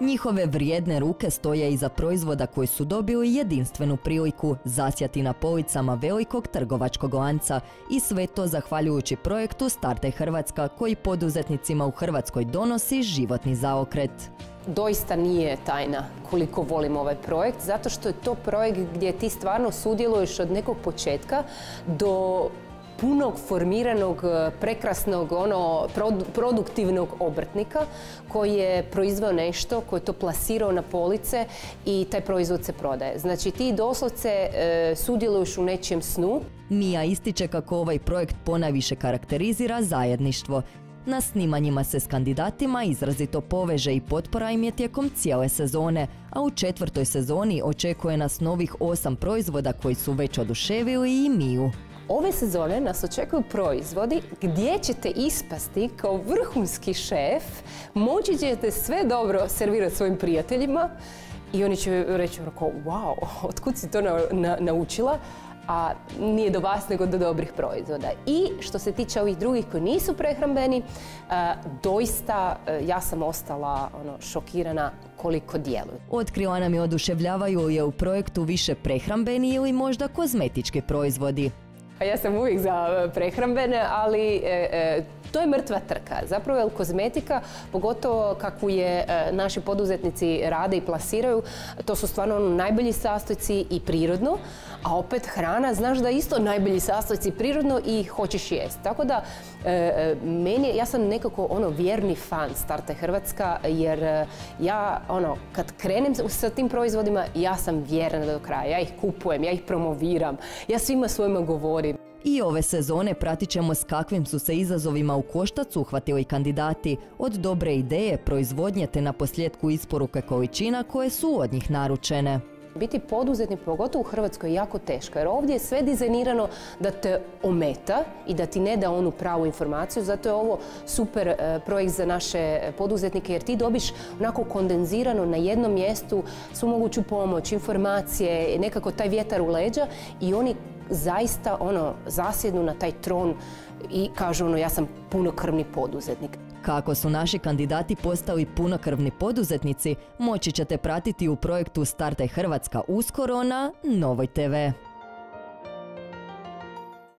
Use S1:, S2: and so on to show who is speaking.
S1: Njihove vrijedne ruke stoje iza proizvoda koji su dobili jedinstvenu priliku zasjati na policama velikog trgovačkog lanca i sve to zahvaljujući projektu Starte Hrvatska koji poduzetnicima u Hrvatskoj donosi životni zaokret.
S2: Doista nije tajna koliko volim ovaj projekt, zato što je to projekt gdje ti stvarno sudjeluješ od nekog početka do punog formiranog, e, prekrasnog, ono, produktivnog obrtnika koji je proizveo nešto, koji je to plasirao na police i taj proizvod se prodaje. Znači ti doslovce e, u nečijem snu.
S1: Mija ističe kako ovaj projekt ponajviše karakterizira zajedništvo. Na snimanjima se s kandidatima izrazito poveže i potpora im je tijekom cijele sezone, a u četvrtoj sezoni očekuje nas novih osam proizvoda koji su već oduševili i Miju.
S2: Ove sezone nas očekuju proizvodi gdje ćete ispasti kao vrhunski šef, moći ćete sve dobro servirati svojim prijateljima i oni će reći onako, wow, otkud si to naučila? a nije do vas nego do dobrih proizvoda. I što se tiče ovih drugih koji nisu prehrambeni, doista e, ja sam ostala ono, šokirana koliko djeluju.
S1: Otkrila nam je oduševljavaju je u projektu više prehrambeni ili možda kozmetički proizvodi.
S2: Pa ja sam uvijek za e, prehrambene, ali e, e, to je mrtva trka. Zapravo je kozmetika, pogotovo kakvu je naši poduzetnici rade i plasiraju, to su stvarno ono najbolji sastojci i prirodno, a opet hrana, znaš da isto najbolji sastojci prirodno i hoćeš jest. Tako da, meni, ja sam nekako ono vjerni fan Starte Hrvatska, jer ja, ono, kad krenem sa tim proizvodima, ja sam vjerna do kraja. Ja ih kupujem, ja ih promoviram, ja svima svojima govorim
S1: i ove sezone pratit ćemo s kakvim su se izazovima u koštac uhvatili kandidati, od dobre ideje, proizvodnje te na posljedku isporuke količina koje su od njih naručene.
S2: Biti poduzetnik, pogotovo u Hrvatskoj, je jako teško jer ovdje je sve dizajnirano da te ometa i da ti ne da onu pravu informaciju. Zato je ovo super e, projekt za naše poduzetnike jer ti dobiš onako kondenzirano na jednom mjestu svu moguću pomoć, informacije, nekako taj vjetar u leđa i oni zaista ono zasjednu na taj tron i kažu ono ja sam punokrvni poduzetnik.
S1: Kako su naši kandidati postali punokrvni poduzetnici, moći ćete pratiti u projektu Startaj Hrvatska uskoro na Novoj TV.